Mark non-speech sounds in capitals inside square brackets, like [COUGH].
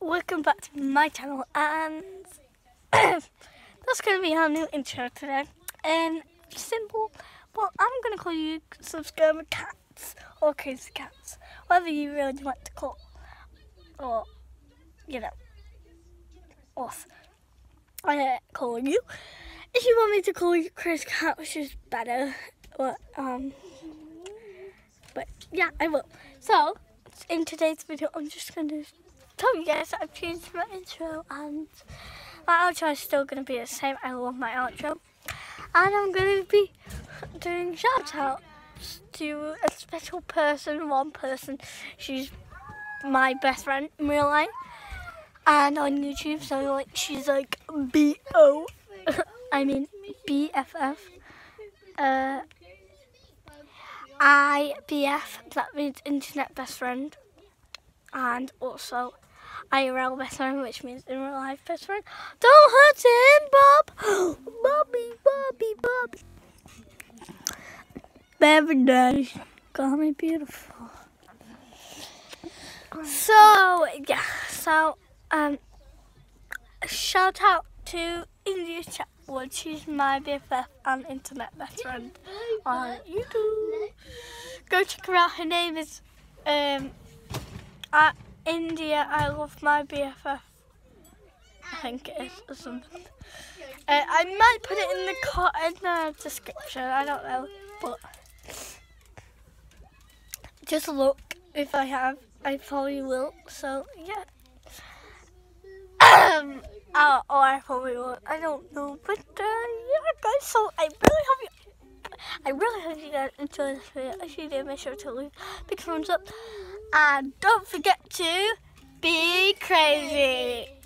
welcome back to my channel and [COUGHS] that's going to be our new intro today. Um, simple, well I'm going to call you subscriber cats or crazy cats, whatever you really want to call, or you know, us. I uh, call you. If you want me to call you crazy cat, which is better, but um, but yeah, I will. So in today's video, I'm just going to tell you guys I've changed my intro and my outro is still going to be the same. I love my outro. And I'm going to be doing shout outs to a special person, one person. She's my best friend in real life and on YouTube. So like she's like B O, [LAUGHS] I mean BFF. Uh, IBF, that means internet best friend. And also IRL best friend, which means in real life best friend. Don't hurt him, Bob! [GASPS] Bobby, Bobby, Bobby. Very nice. Got me beautiful. So, yeah, so, um, shout out to India Chat, which is my BFF and internet best friend on YouTube. Go check her out. Her name is um, at India. I love my BFF. I think it is or something. Uh, I might put it in the co in the description. I don't know, but just look if I have. I probably will. So yeah. Um, uh, [COUGHS] or I probably won't. I don't know, but uh, yeah, guys. So I really hope you. I really hope you guys enjoy this video. If you did, make sure to leave big thumbs up. And don't forget to be crazy.